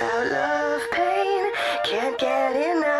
without love, pain can't get enough.